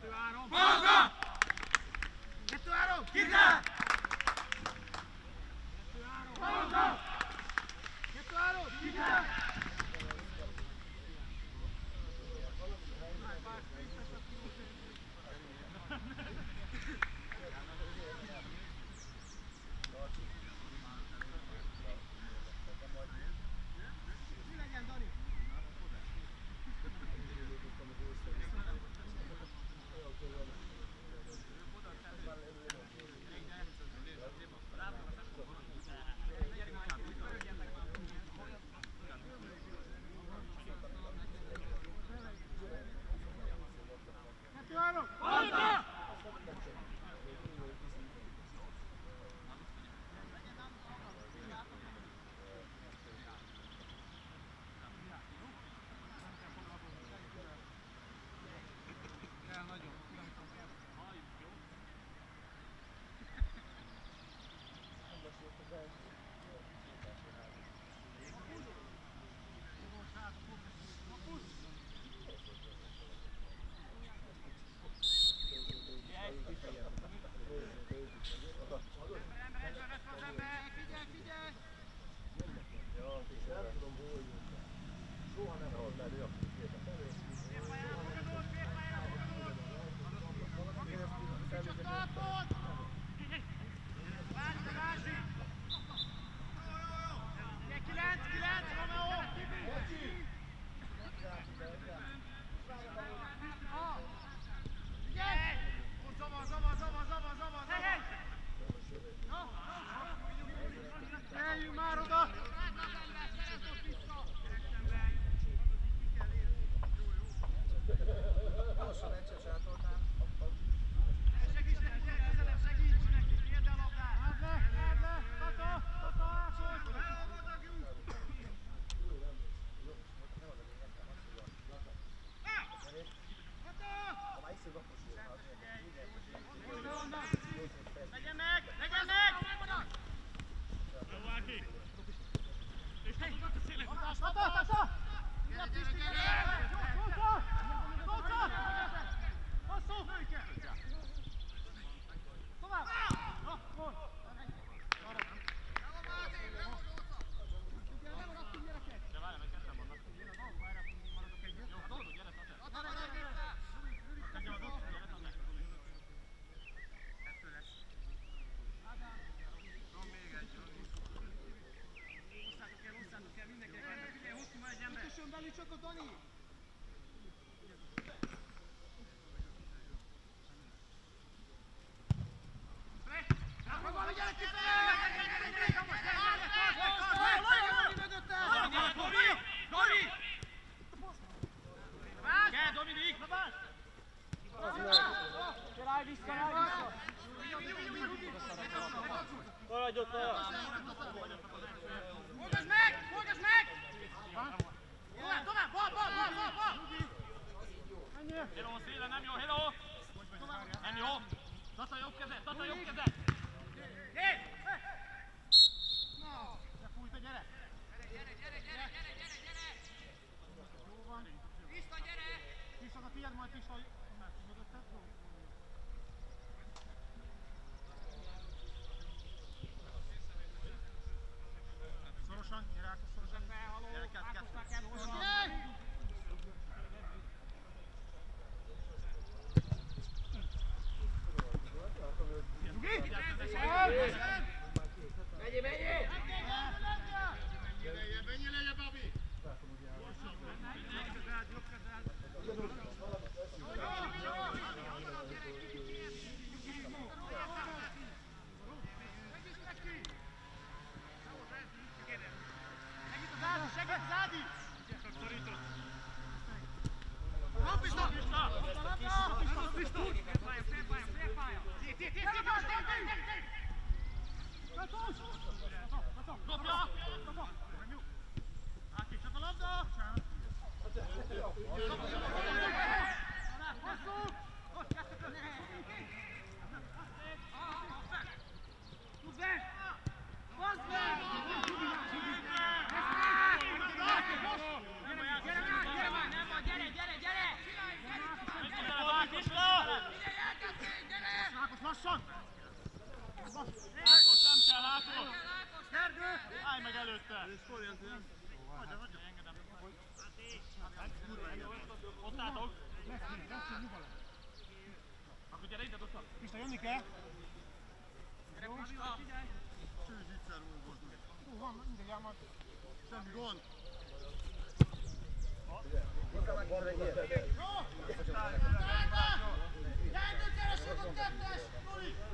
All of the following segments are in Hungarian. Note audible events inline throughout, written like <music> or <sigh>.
Gyere, gyere, gyere!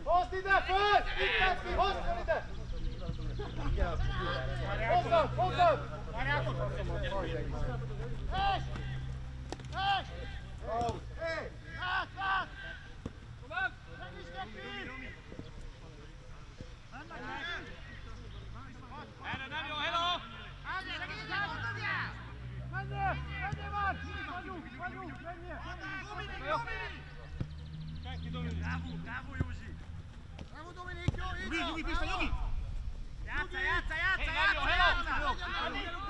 Hozd ide, föl! Itt lesz ki, hozd föl ide! Hozzad, hozzad! Várjátok! Hess! Hess! Out! Jaca, jaca, jaca, jaca, jaca!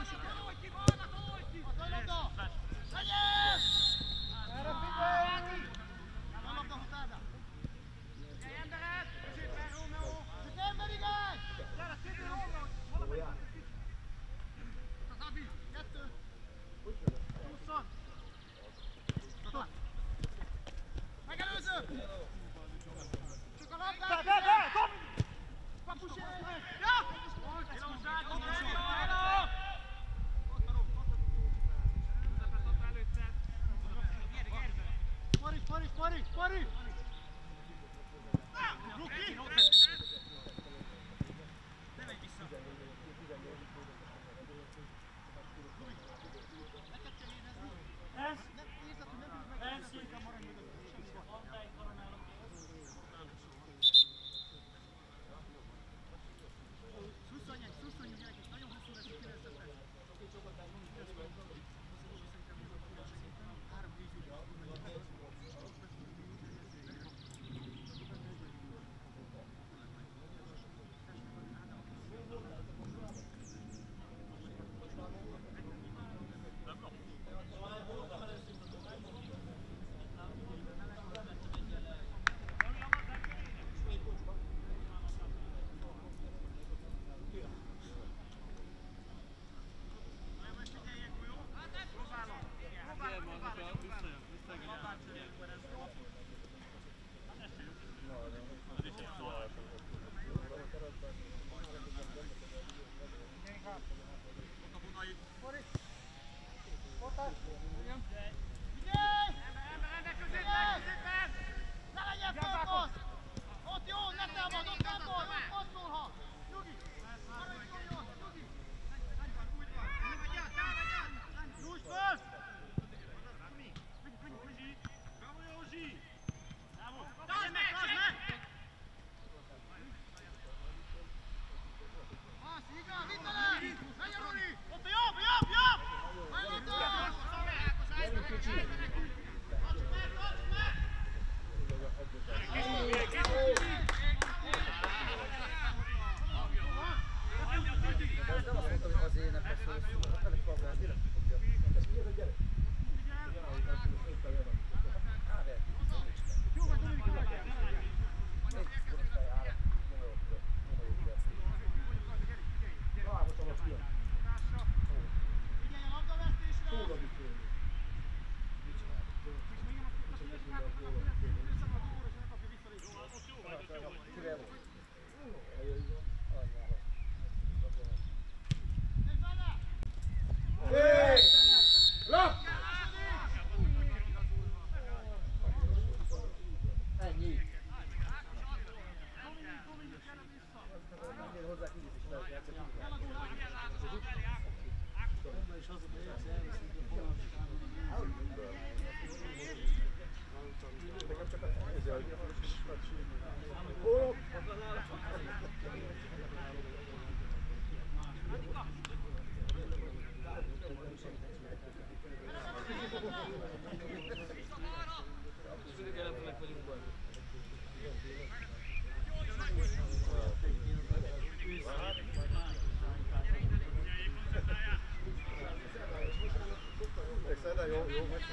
you'll, you'll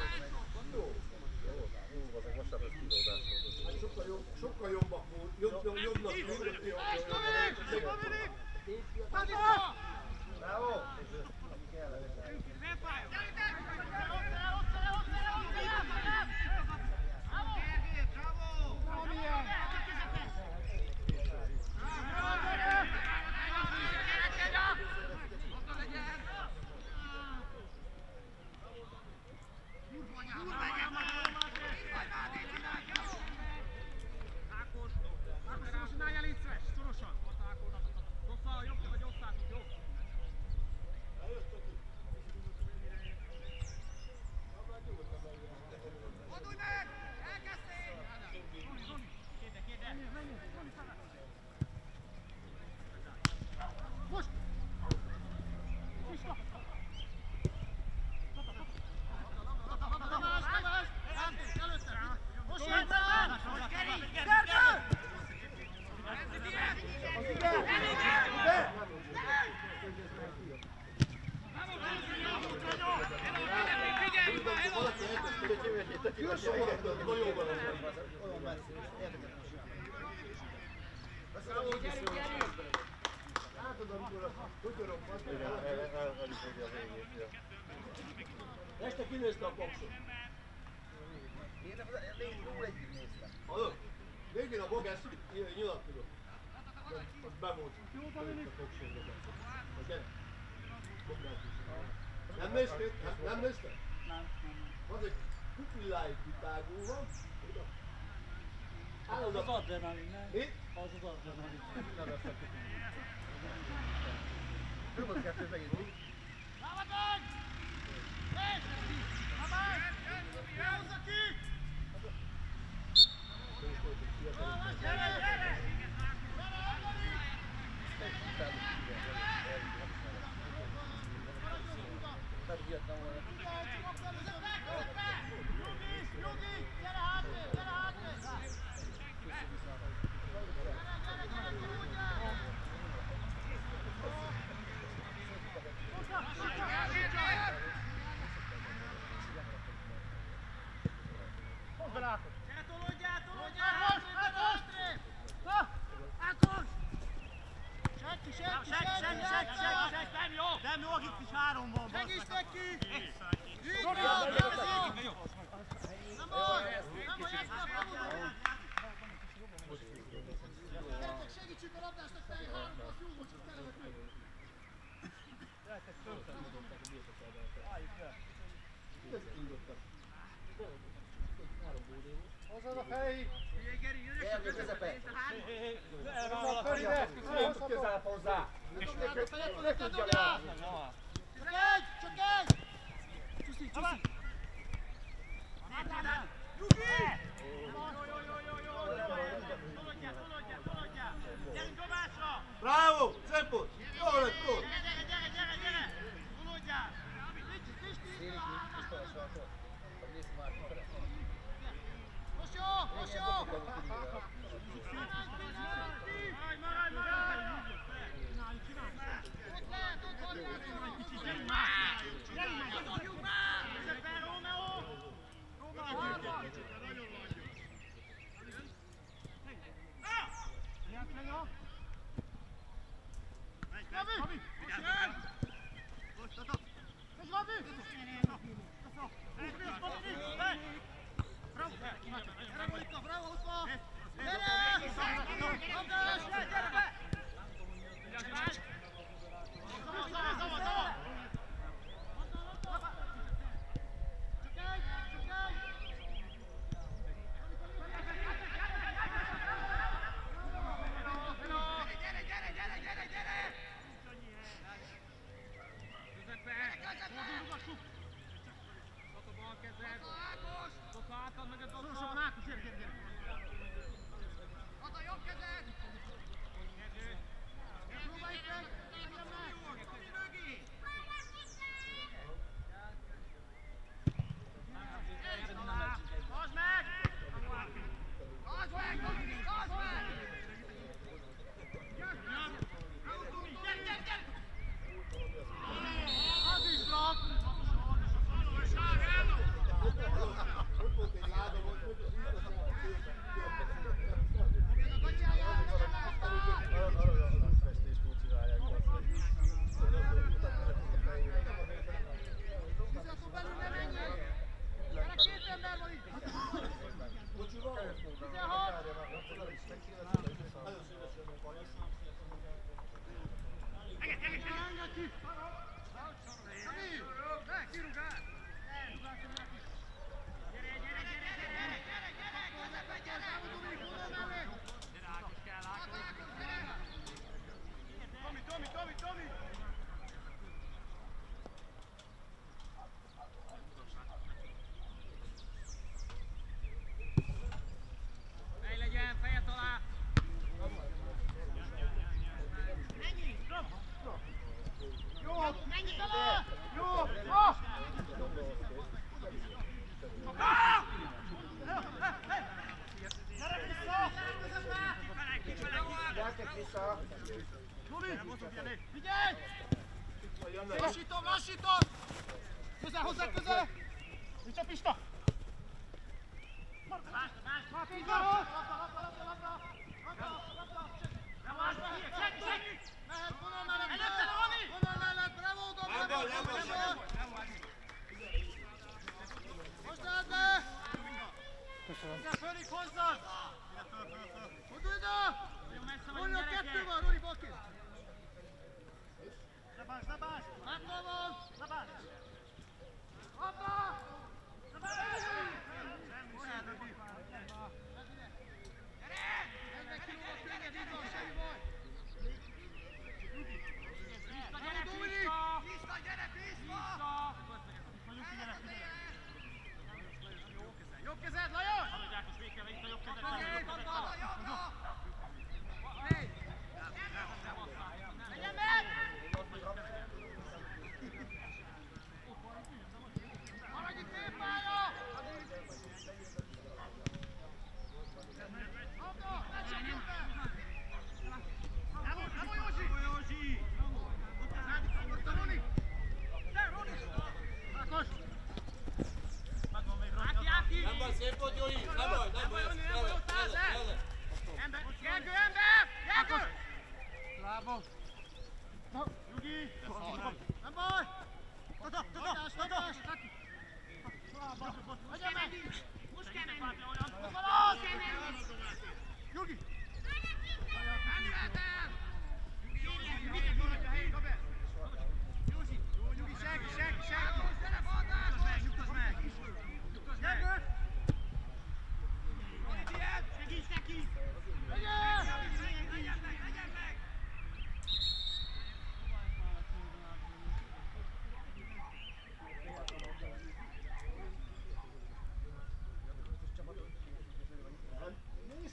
Este kinőzte a boxot. Én végig róla együtt néztem. Hallod? Végén a bogász nyilat tudott. Az bemólt. Jó, Dominik. A boxot. Ugye? Nem nézted? Nem nézted? Nem. Azért like Itaguva. Az az adrenalin, nem? Mit? Az az adrenalin. Nem lesz a Próbálj kettőt megint úgy. Lábatok! Nézd! Lábad! Jön, jön, jön! Húzza ki! Gyere, gyere!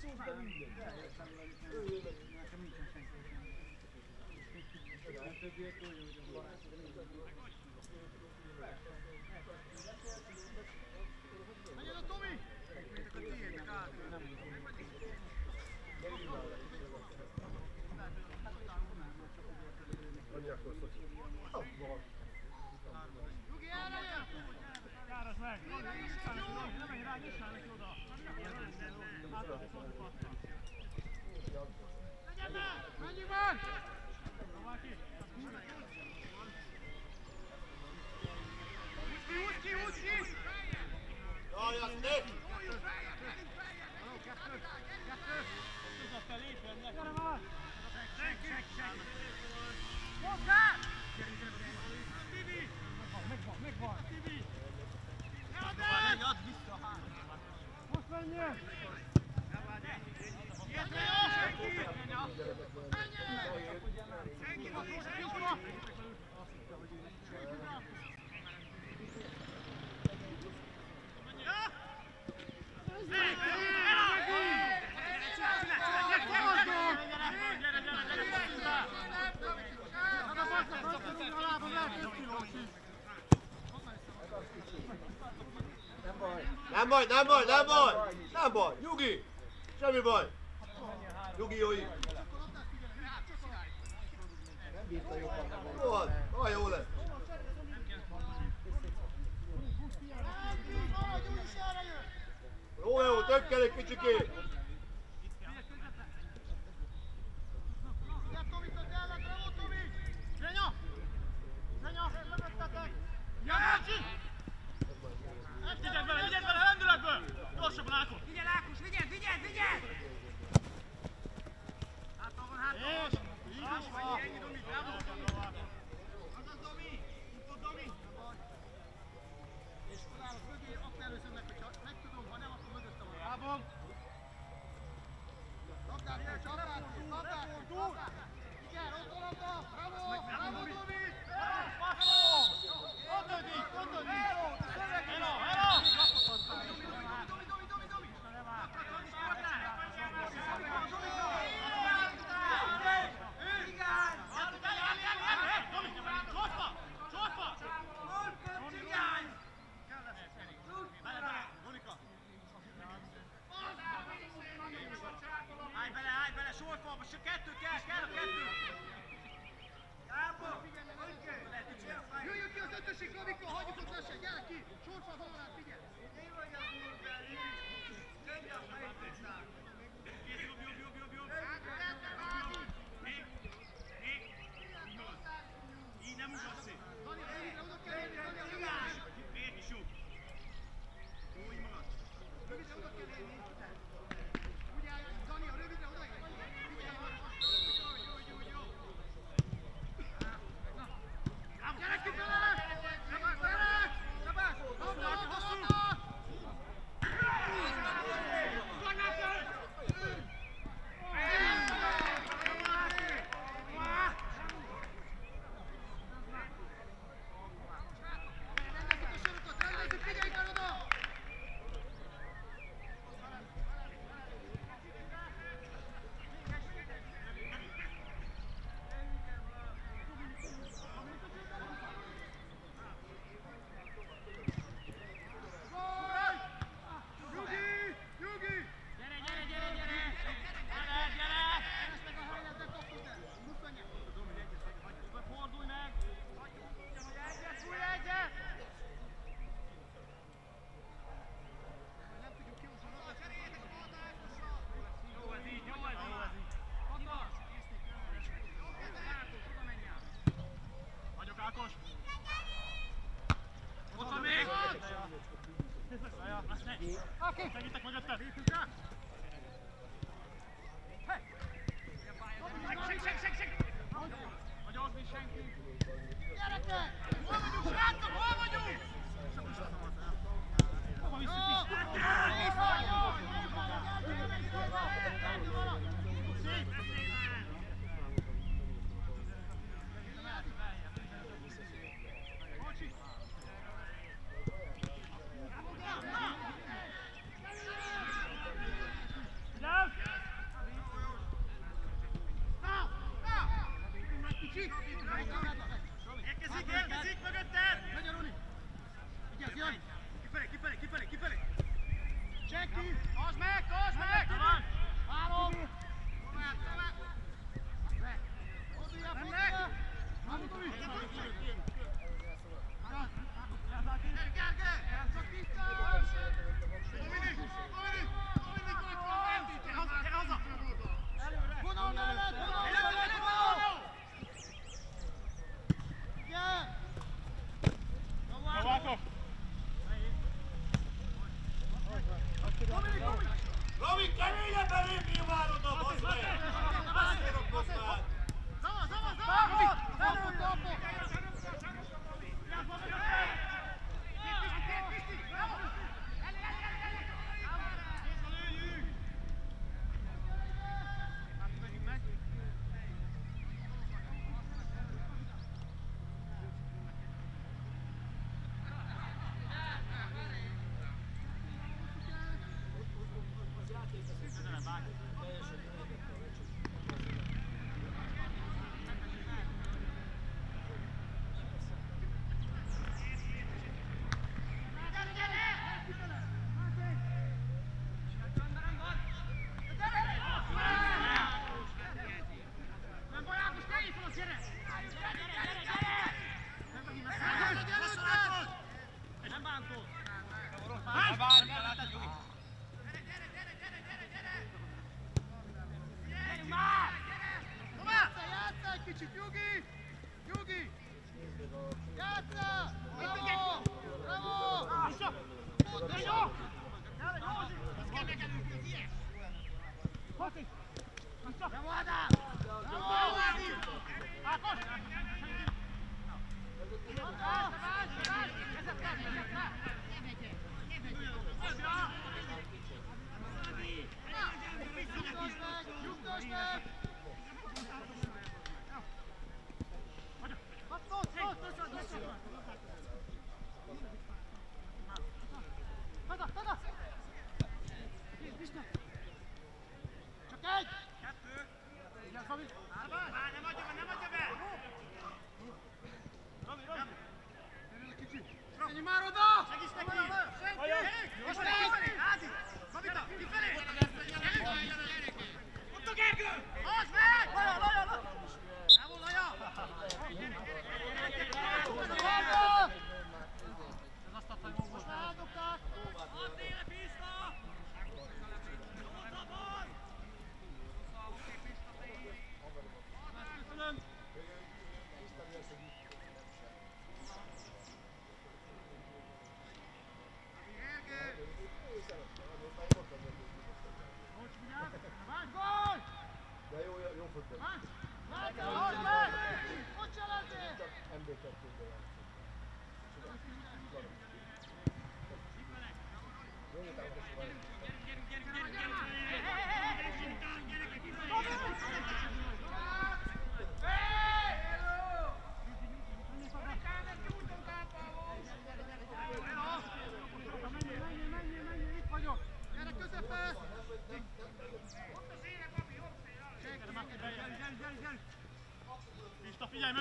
szózta minden. Ő jövök. Nekem nincsen senki. A többiek túl jó, hogy a barátok. Menjen a Tomi! Mintek a tiédnek át. Nem Annyiakor szoksz. Ah, van. Nyugi, erre jön! Járasz meg! Nem menj rá, nyissál neki Megvan, megvan! Megvan! Jad vissza! Most menjen! Nem baj, nem baj, nem baj! Nem baj, nyugi! Semmi baj! Nyugi, jói! Jó, ha jó lesz! Rója, több kell egy kicsikét! Segítek mögötted! Seg, seg, seg, seg! Hagyózni senki! Gyerekek! Hol vagyunk, srácok? Hol vagyunk? Hova visszük is?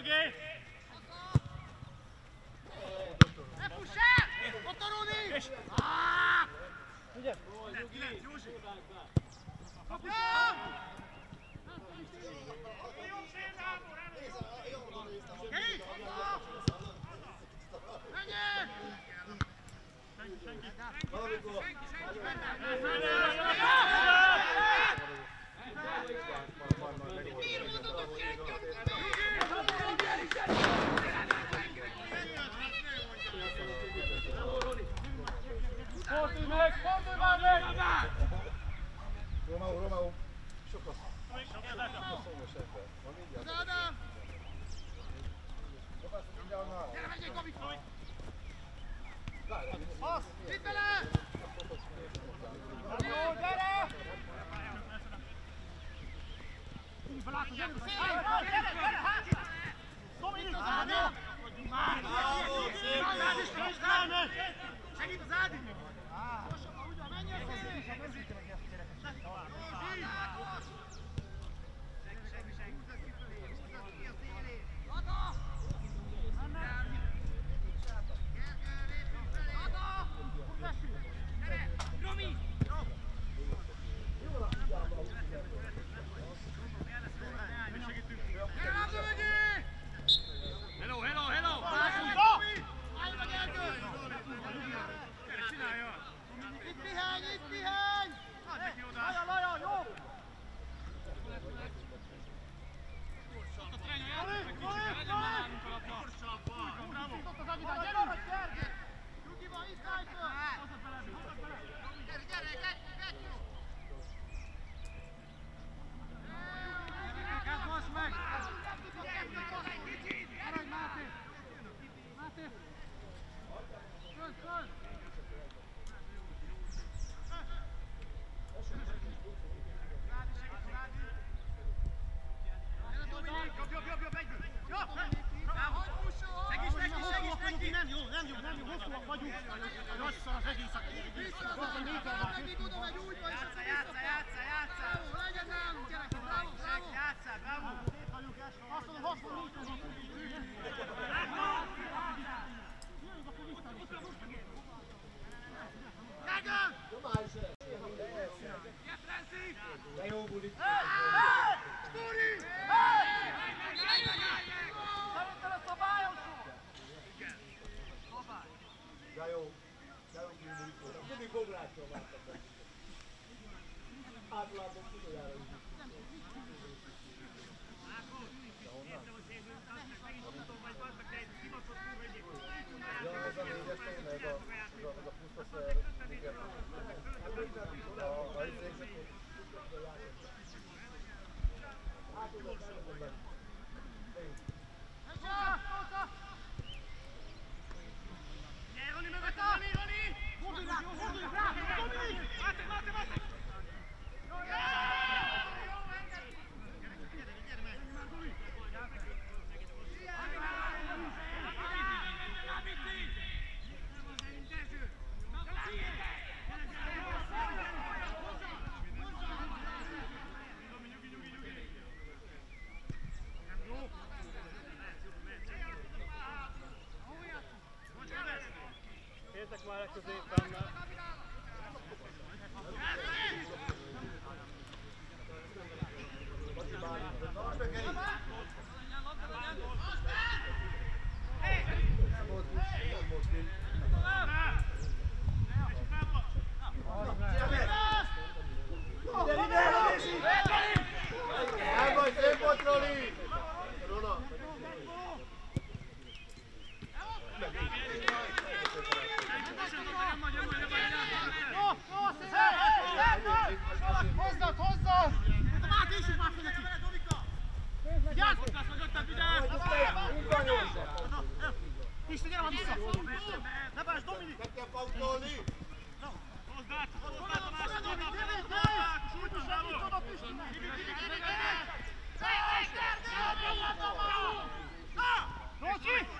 again. him! Hit him! vagyunk. Kértek már a Nosi!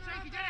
Nincsen senki, gyerekek!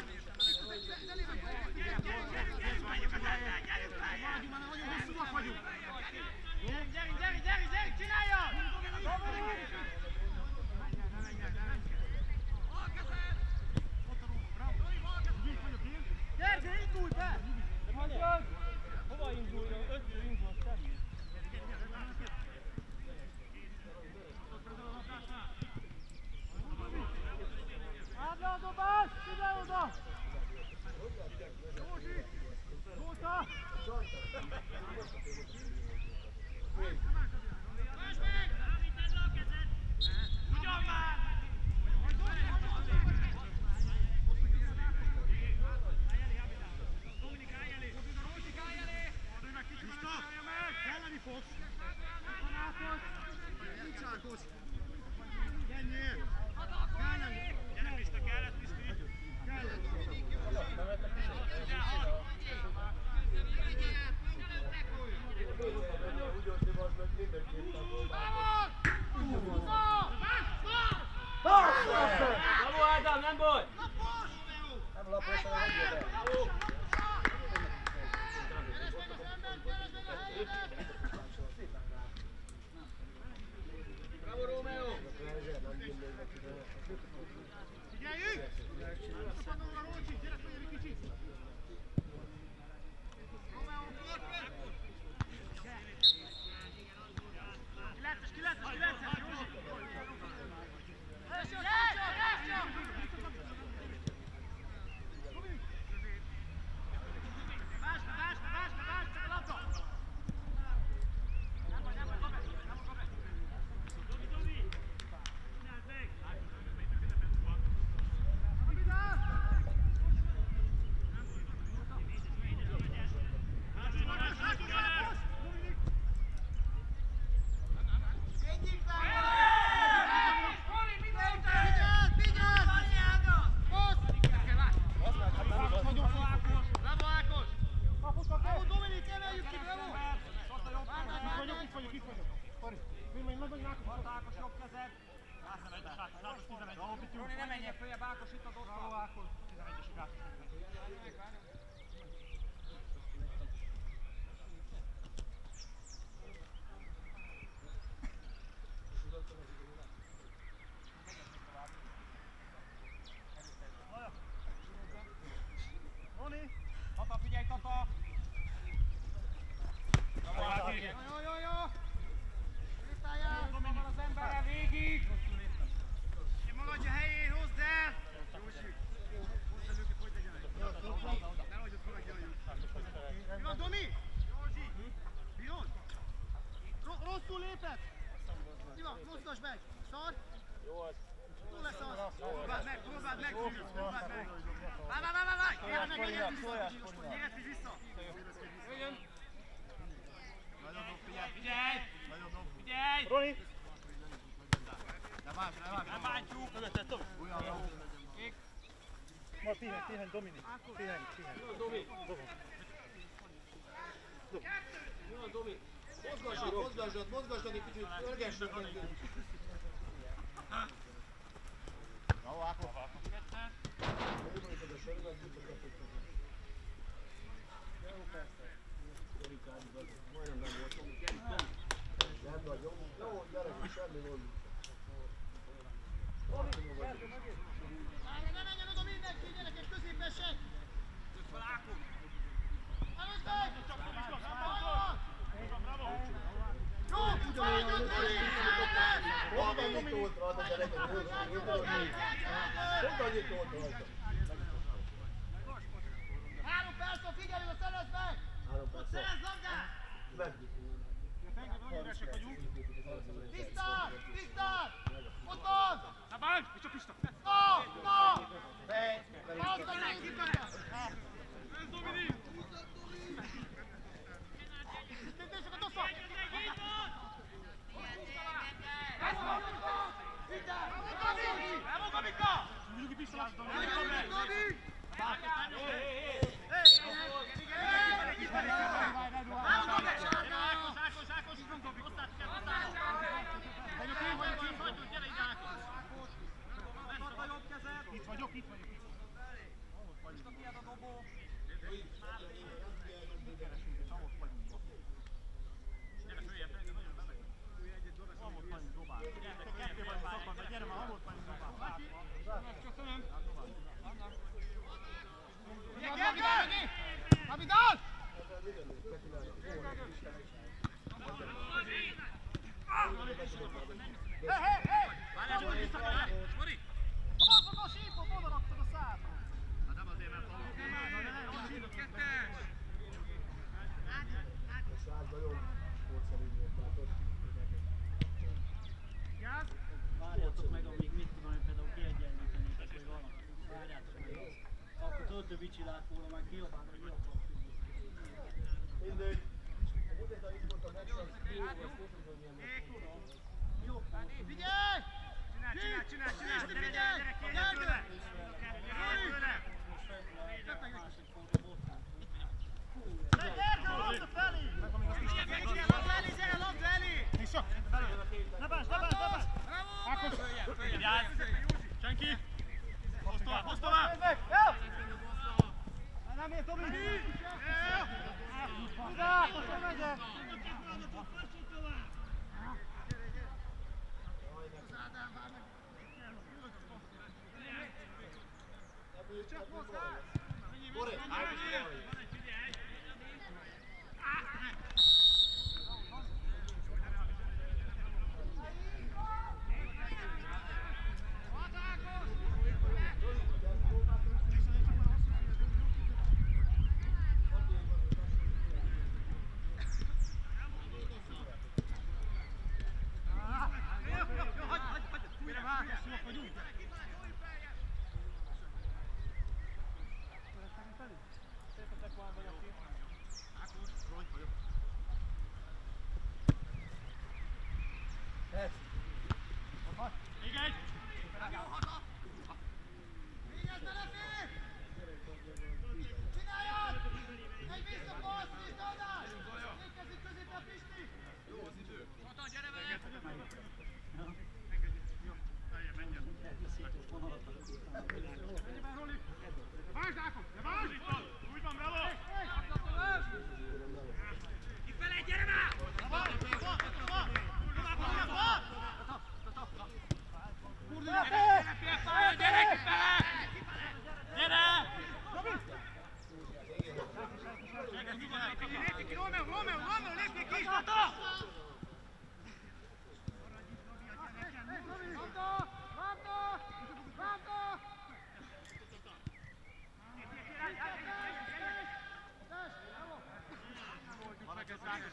Yeah, do niej.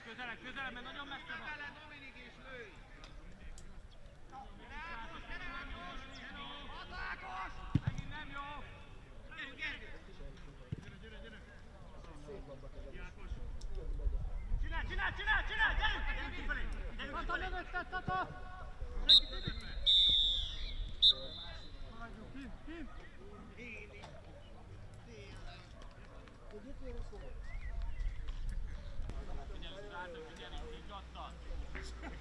Közelebb, közelebb, mert nagyon messze van. Bele, Dominik és lő! Rákos, gyere Ákos! Az Ákos! Megint nem jó! Gyere, gyere, gyere! Ákos! Csinál, csinál, csinál, csinál! Gyerünk kifelé! Tata mögötted, Tata! Senki tudni! Maradjunk, ki, ki! Tényleg! Tényleg! Tudjuk, miért a szóval? He got that. <laughs>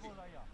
Bravo, Laya.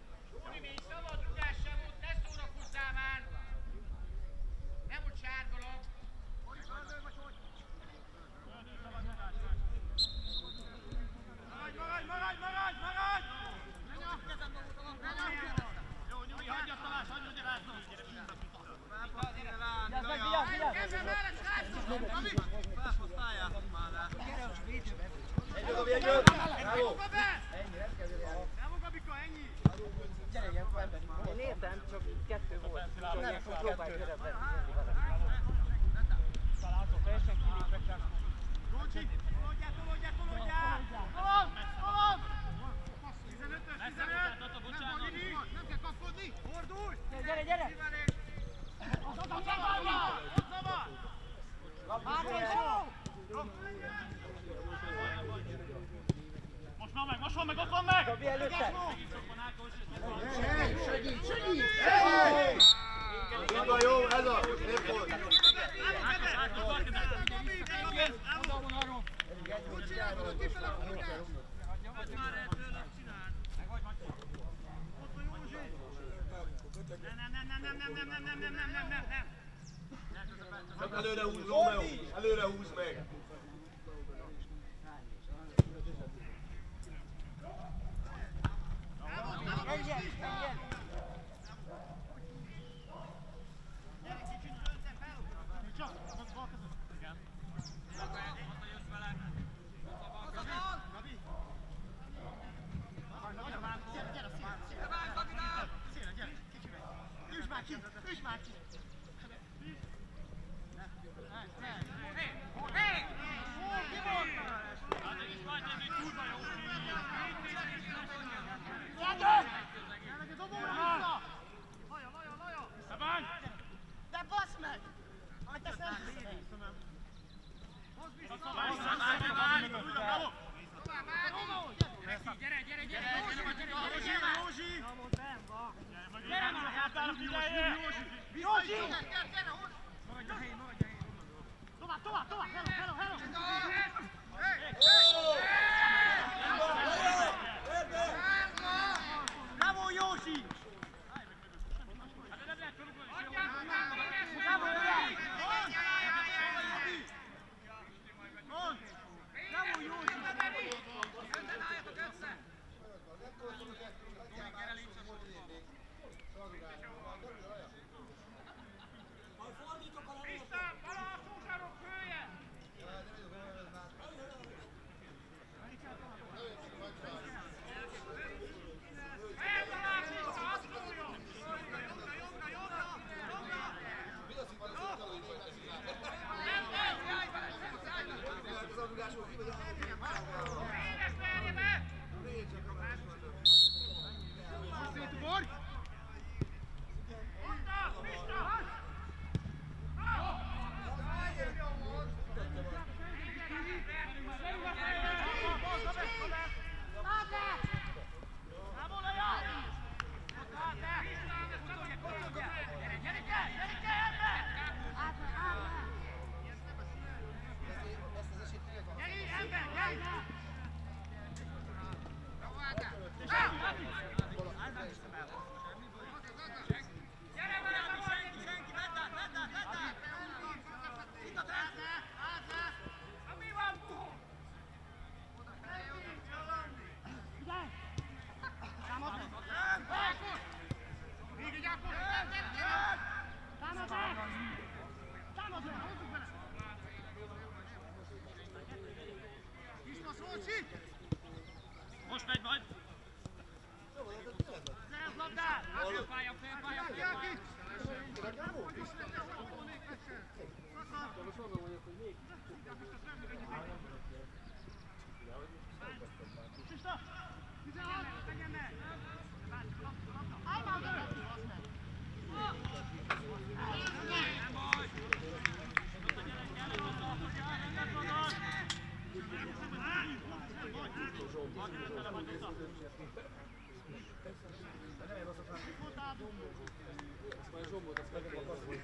gombot, azt meg akarsz, hogy...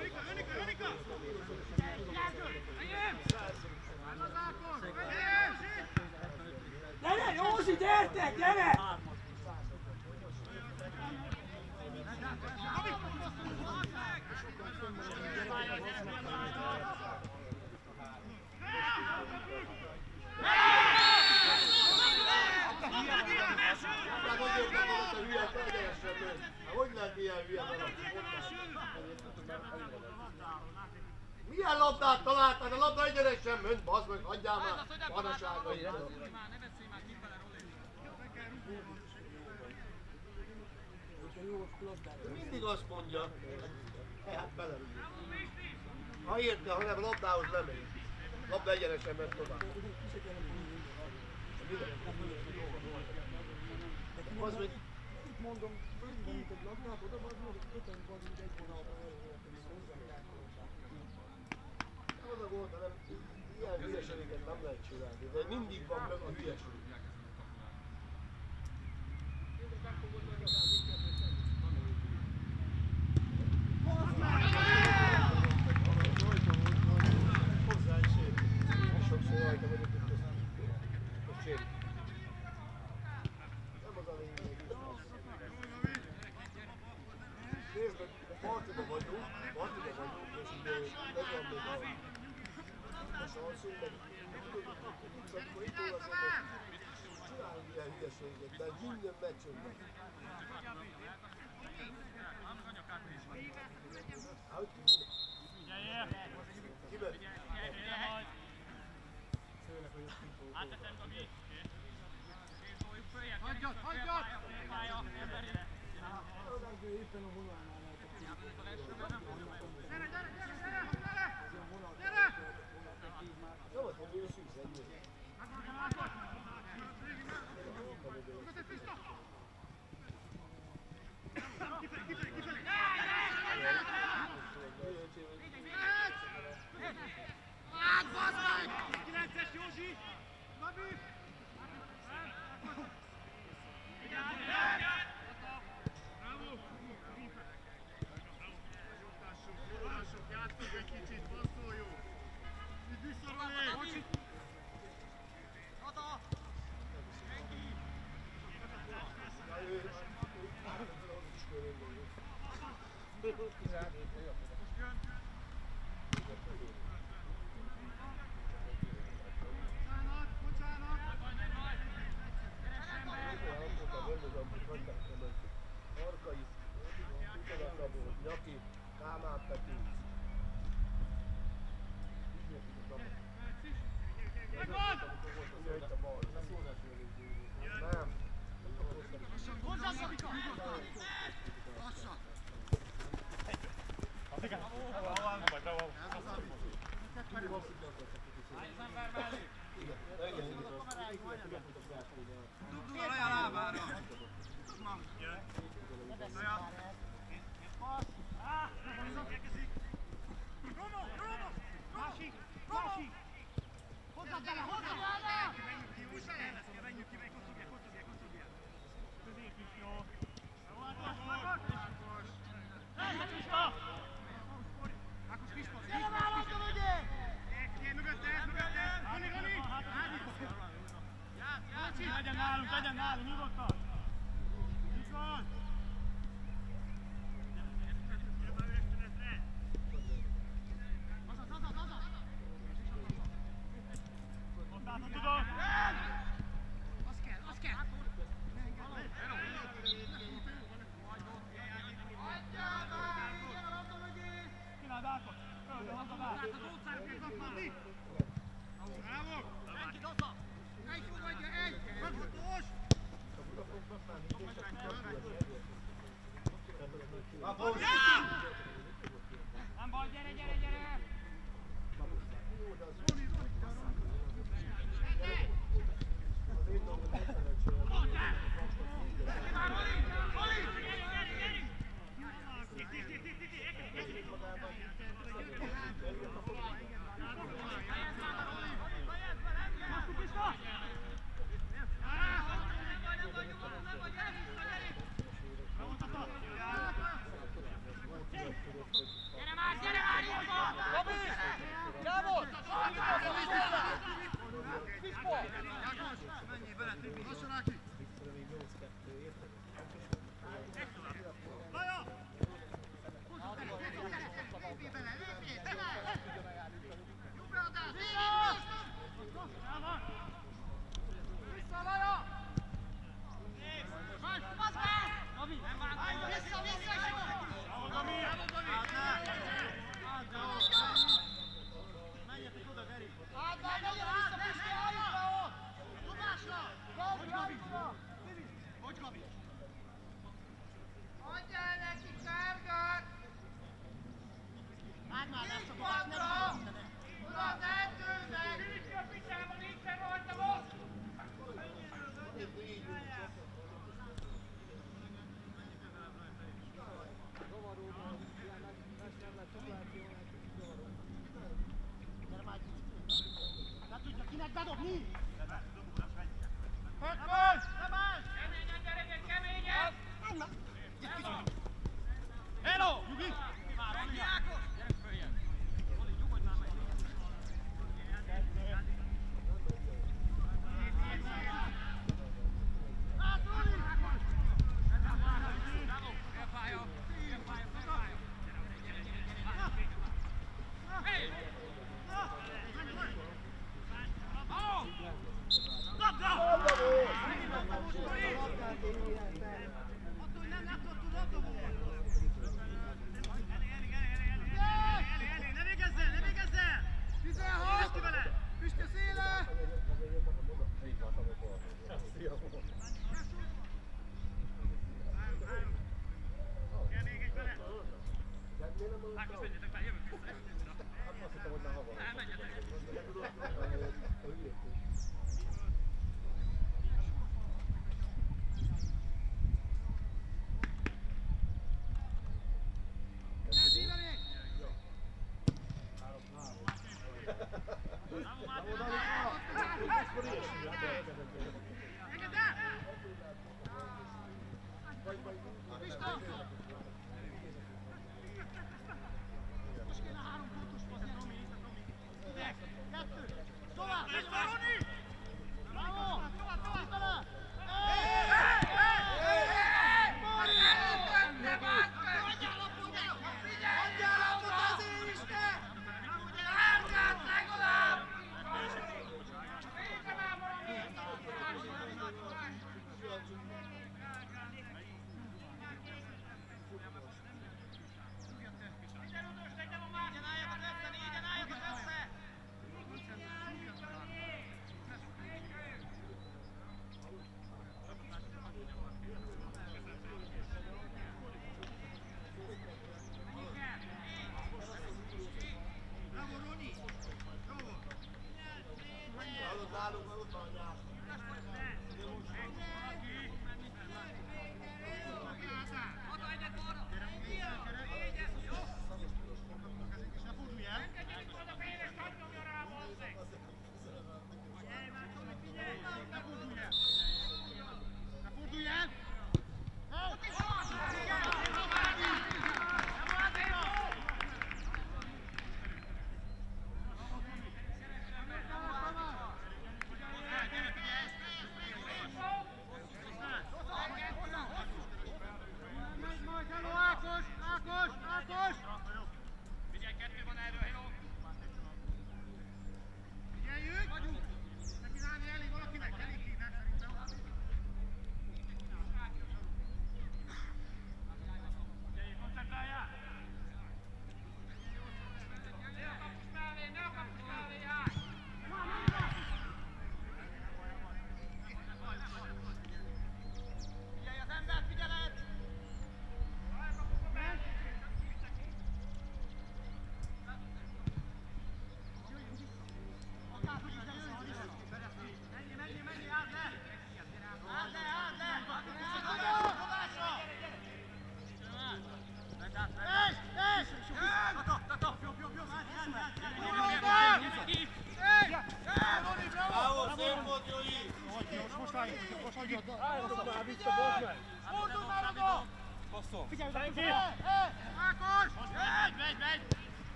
Anika, Anika, Anika! Gyere, Józsi, gyertek, gyere! Milyen labdát találtál? A labda egyenesen ment, bazd meg, hagyjál már. Vanasága. Mindig azt mondja, hát belerúgja. Ha érte, ha nem, a labdához nem ér. Labda egyenesen ment tovább. Az, hogy... Itt mondom, hogy egy labdát oda, az mondom, öten van, egy vonalban. gazdag oldal, nem, ilyen hülyeséget nem lehet csinálni, de mindig van meg a hülyeség. lehetőséget, mert minden meccsünk van. Hogy tudod? Kibet? Átetem Gabi! Hagyjad, hagyjad! Éppen a hulánál lehet.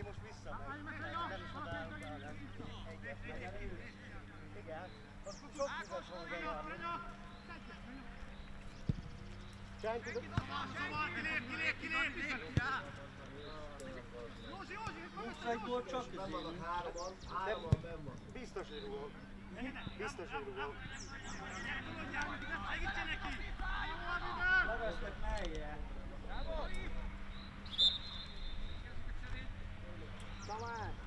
Máté most visszamegy. Nem is egyet megy. Igen. Az sok tudod hozzájárni. Senki, Kilép, kilép, kilép! Józsi, Józsi, Munkaiból csak Nem vannak hároman, hároman benn van. Biztos, hogy rúgok. Biztos, hogy rúgok. Segítsen neki! Levesztek melje. Tamás! Akkor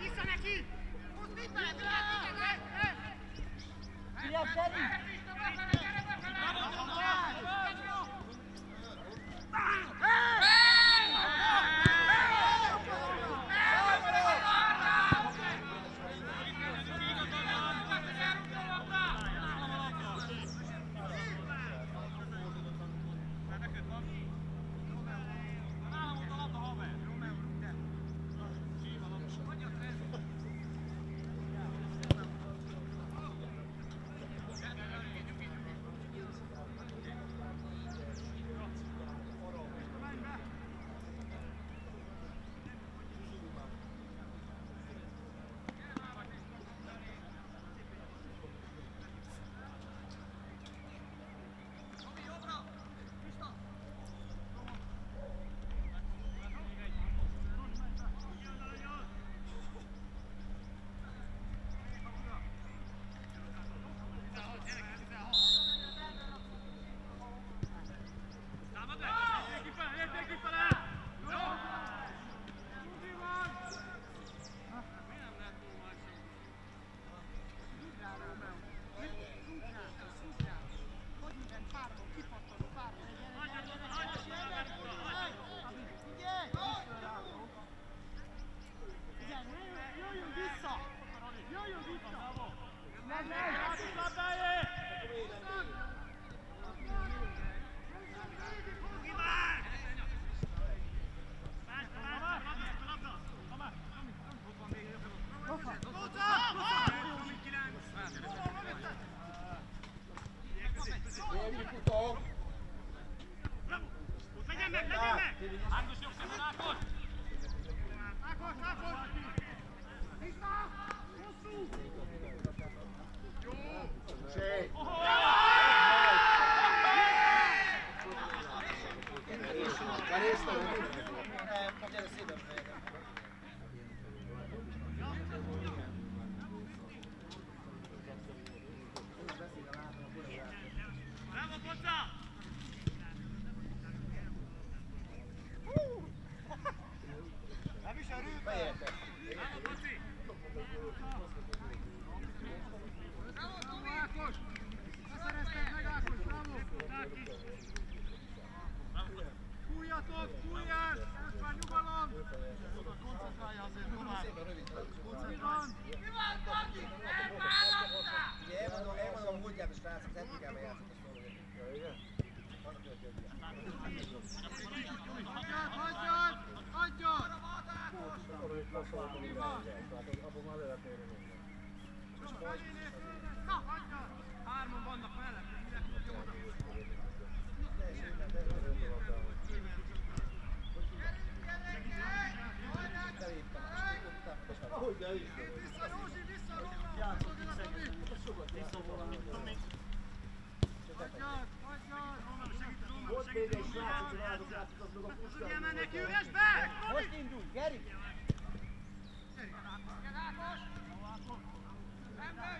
Vissza neki! Húzd mit már! Figyelj, Feri!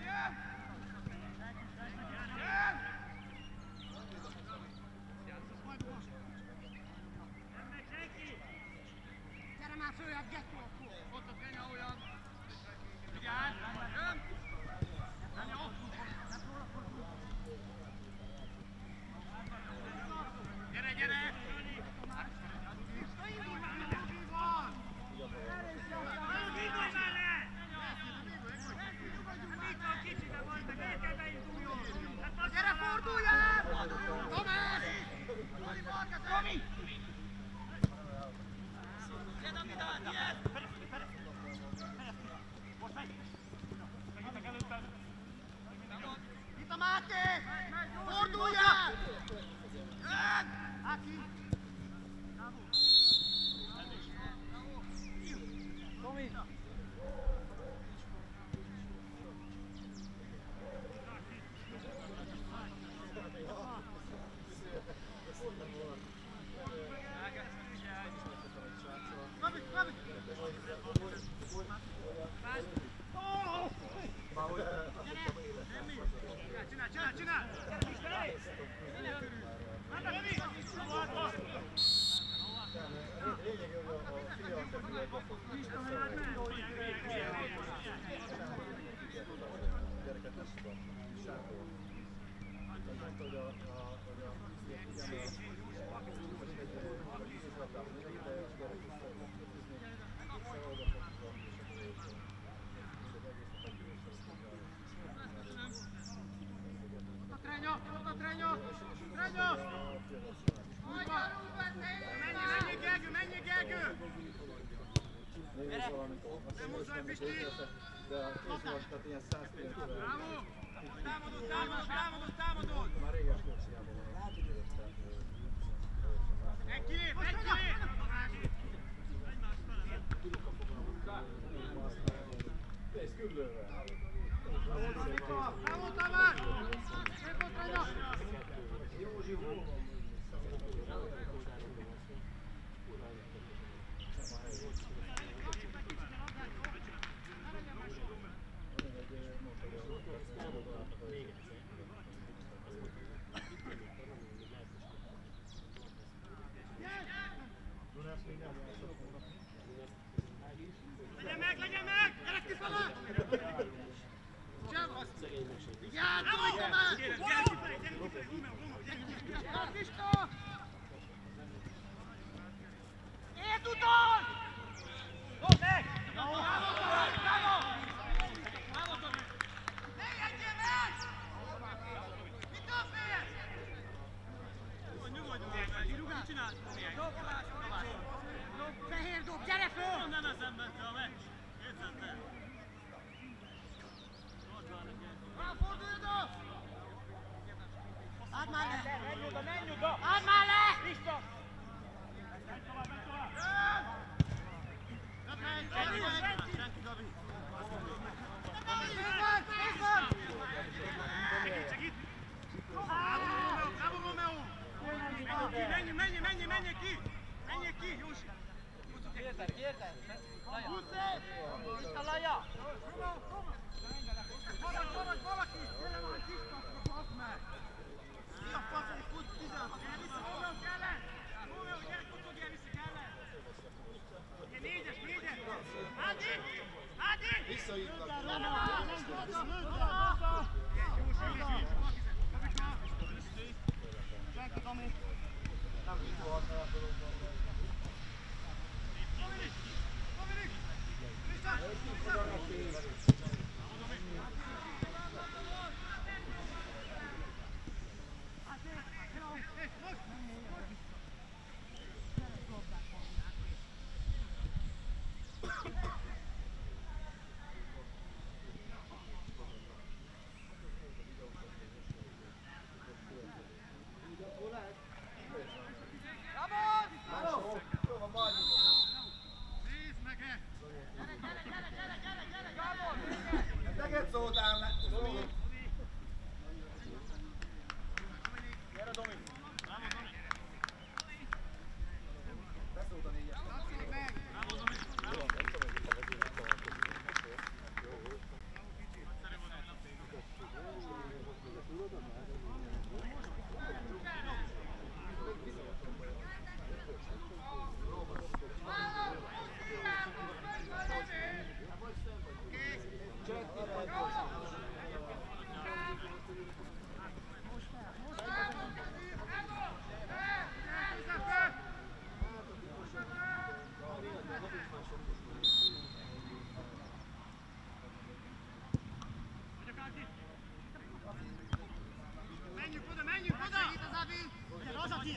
yeah.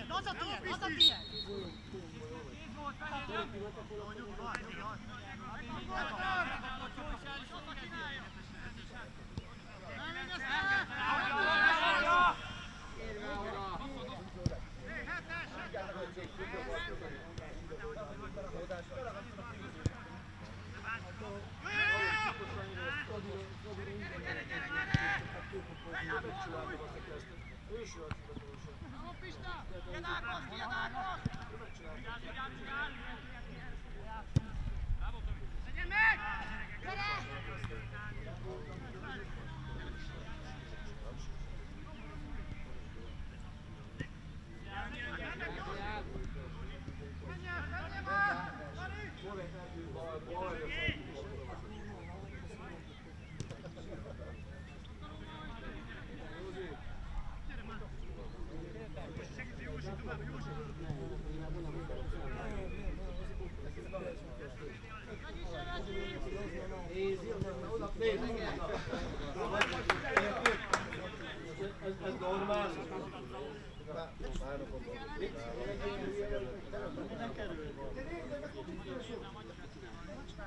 Az a tiéd, az a tiéd, az a tiéd! Legyen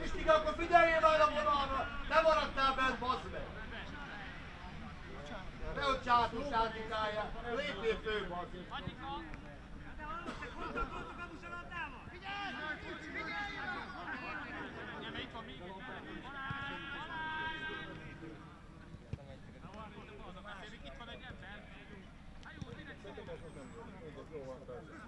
Pisti, akkor figyeljél már a vonalra! Ne maradtál bent, bazd meg! Nehogy csátos játékáljál! Lépjél fő, bazd Go on,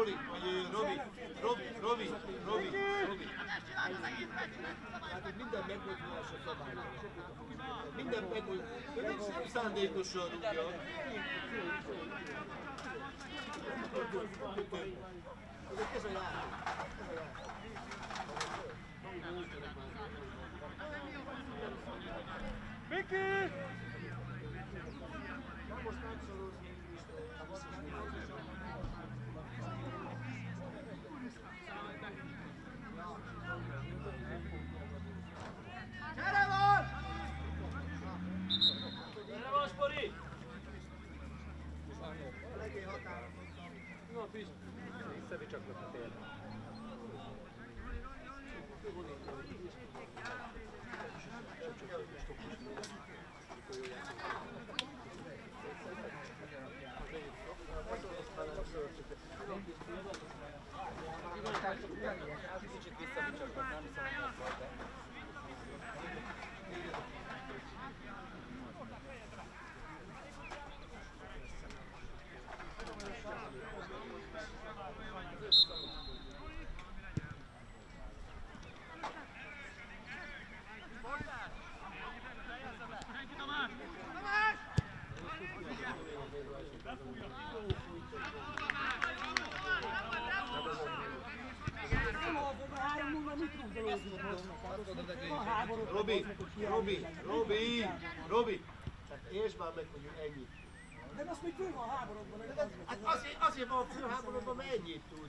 Roli, vagy Robi, Robi, Robi, Robi, Robi. Hát minden megoldás a szabály. Minden megoldás, szándékosan rúgja. Ez a játék. Ez a játék. Miki! Robi, Robi, Robi, tehát értsd már meg, hogy ő ennyit. De azt még fő van a háborúban. Hát azért, azért van a háborúban, mert ennyit tud.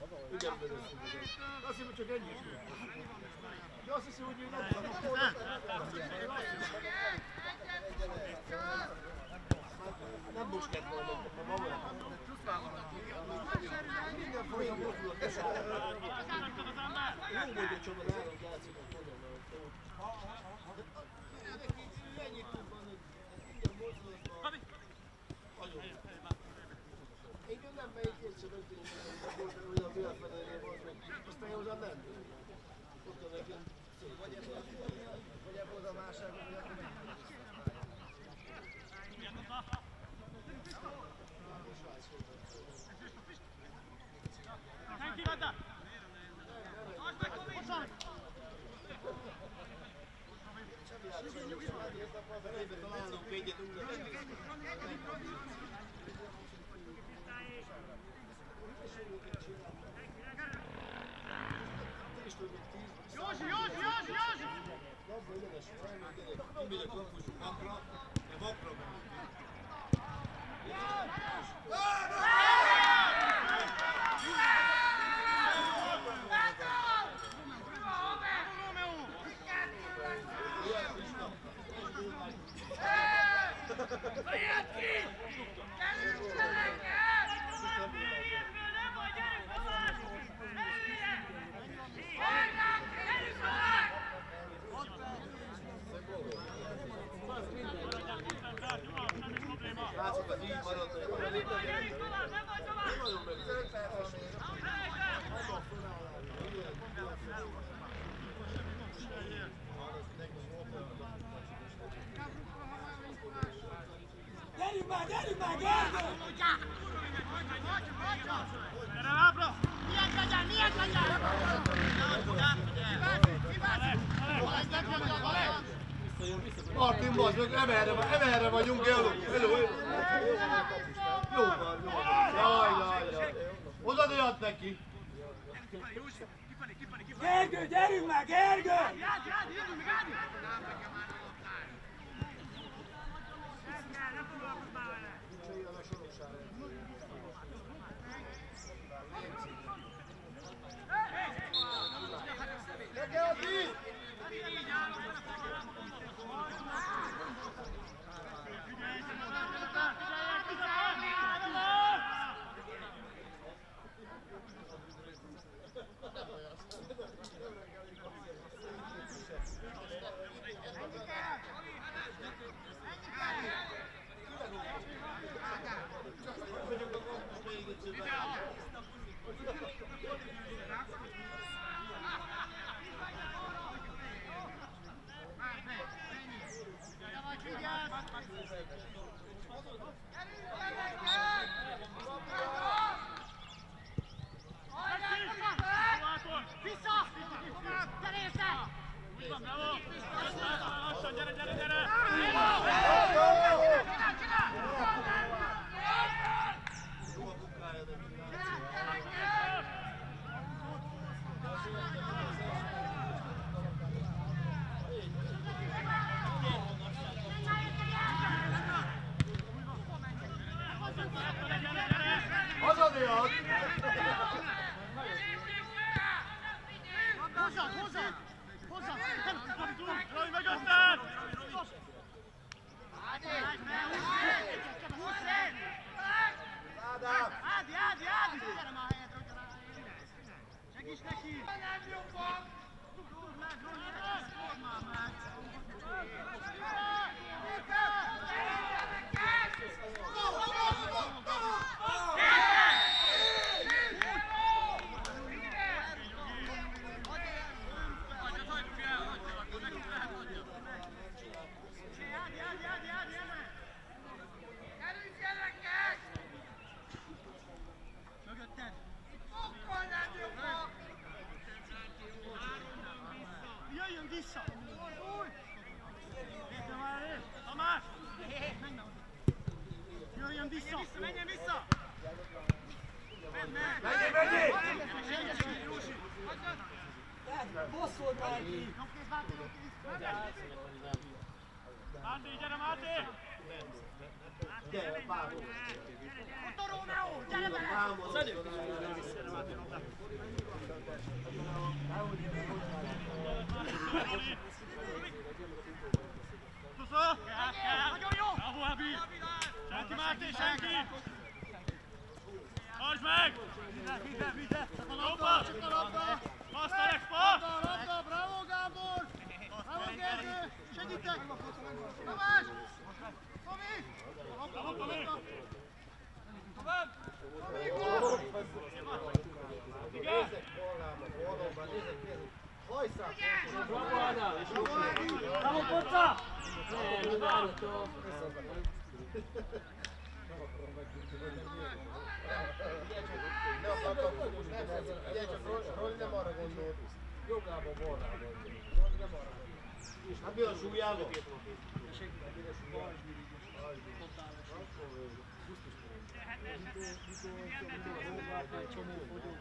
csomó fogyó,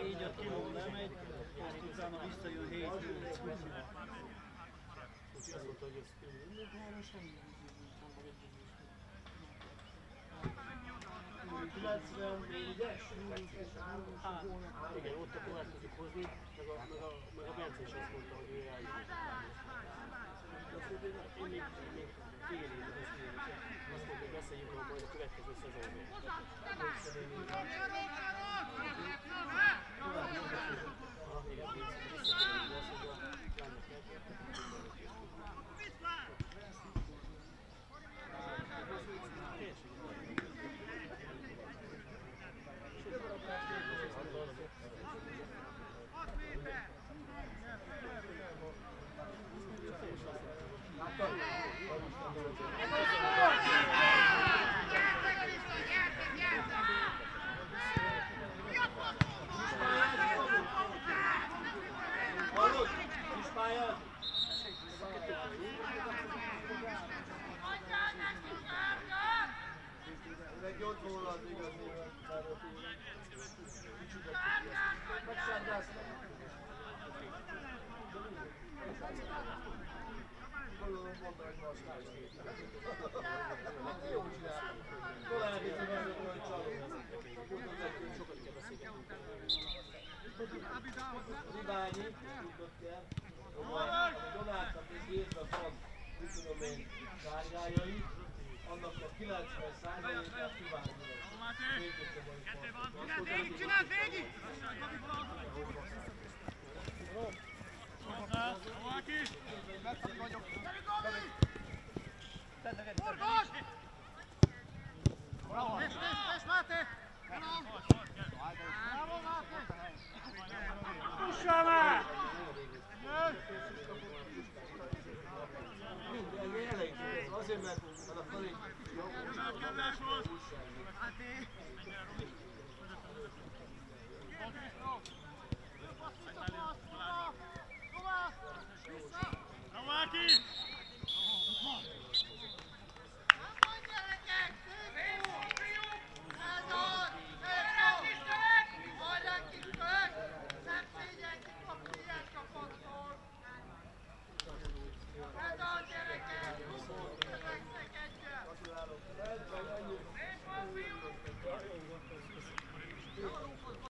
4-5 kilóra megy, azt utána visszajön 7-8 kilóra. Úgyhogy azt mondta, hogy ez könnyű. Három semmi. 90, ugye? Hát, igen, ott a következik hozni, meg a, meg a, meg a Bence is azt mondta, hogy ő eljön én még, még fél év most én azt mondom, hogy beszéljünk a következő szezonról.